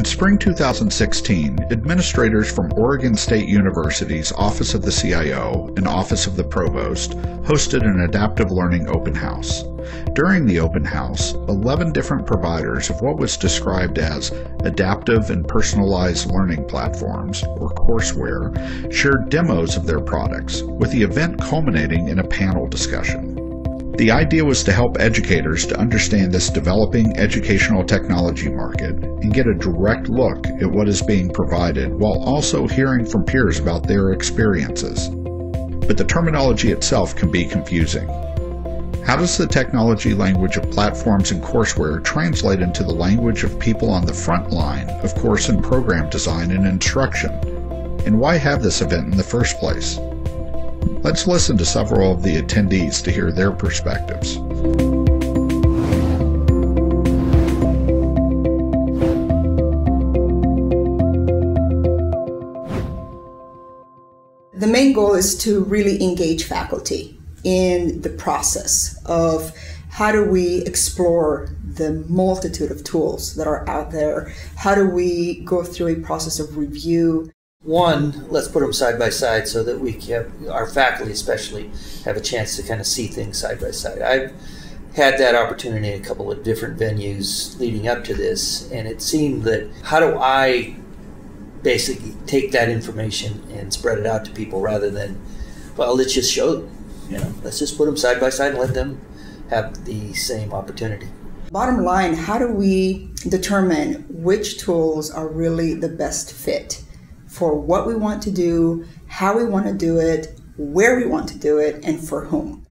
In spring 2016, administrators from Oregon State University's Office of the CIO and Office of the Provost hosted an adaptive learning open house. During the open house, 11 different providers of what was described as adaptive and personalized learning platforms, or courseware, shared demos of their products, with the event culminating in a panel discussion. The idea was to help educators to understand this developing educational technology market and get a direct look at what is being provided while also hearing from peers about their experiences. But the terminology itself can be confusing. How does the technology language of platforms and courseware translate into the language of people on the front line of course and program design and instruction? And why have this event in the first place? Let's listen to several of the attendees to hear their perspectives. The main goal is to really engage faculty in the process of how do we explore the multitude of tools that are out there? How do we go through a process of review? One, let's put them side by side so that we can, our faculty especially, have a chance to kind of see things side by side. I've had that opportunity in a couple of different venues leading up to this, and it seemed that how do I basically take that information and spread it out to people rather than, well, let's just show you know, let's just put them side by side and let them have the same opportunity. Bottom line, how do we determine which tools are really the best fit? For what we want to do, how we want to do it, where we want to do it, and for whom.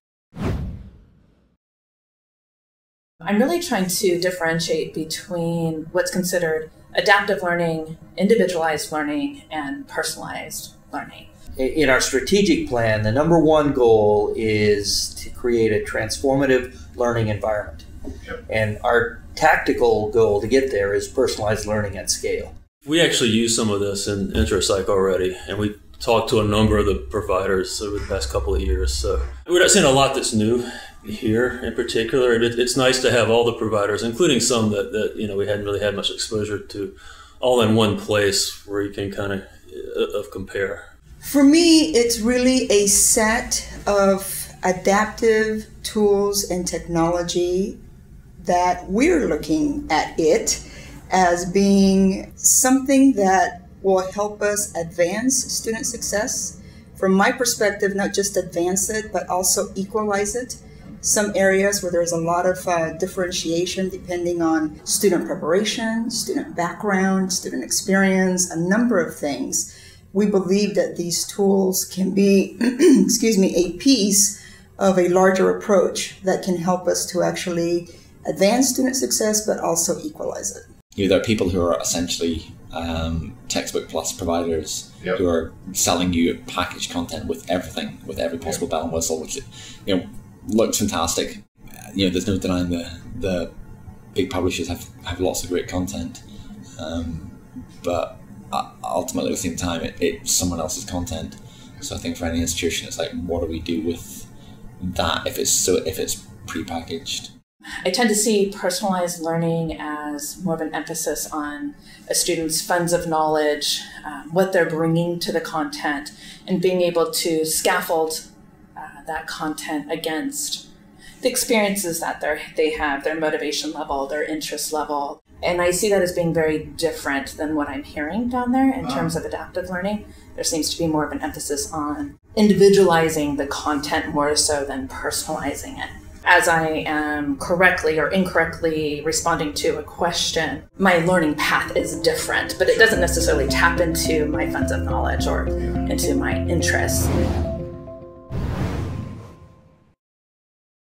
I'm really trying to differentiate between what's considered adaptive learning, individualized learning, and personalized learning. In our strategic plan, the number one goal is to create a transformative learning environment. Yep. And our tactical goal to get there is personalized learning at scale. We actually use some of this in Intro Psych already, and we talked to a number of the providers over the past couple of years. So we're not seeing a lot that's new here in particular. It, it's nice to have all the providers, including some that, that you know we hadn't really had much exposure to, all in one place where you can kind of uh, of compare. For me, it's really a set of adaptive tools and technology that we're looking at it as being something that will help us advance student success. From my perspective, not just advance it, but also equalize it. Some areas where there's a lot of uh, differentiation depending on student preparation, student background, student experience, a number of things. We believe that these tools can be, excuse me, a piece of a larger approach that can help us to actually advance student success, but also equalize it you know, there are people who are essentially um, textbook plus providers yep. who are selling you packaged content with everything, with every possible yep. bell and whistle, which you know looks fantastic. You know, there's no denying the the big publishers have, have lots of great content, um, but ultimately at the same time, it, it's someone else's content. So I think for any institution, it's like, what do we do with that if it's so if it's prepackaged? I tend to see personalized learning as more of an emphasis on a student's funds of knowledge, um, what they're bringing to the content, and being able to scaffold uh, that content against the experiences that they have, their motivation level, their interest level. And I see that as being very different than what I'm hearing down there in terms of adaptive learning. There seems to be more of an emphasis on individualizing the content more so than personalizing it as I am correctly or incorrectly responding to a question, my learning path is different, but it doesn't necessarily tap into my funds of knowledge or into my interests.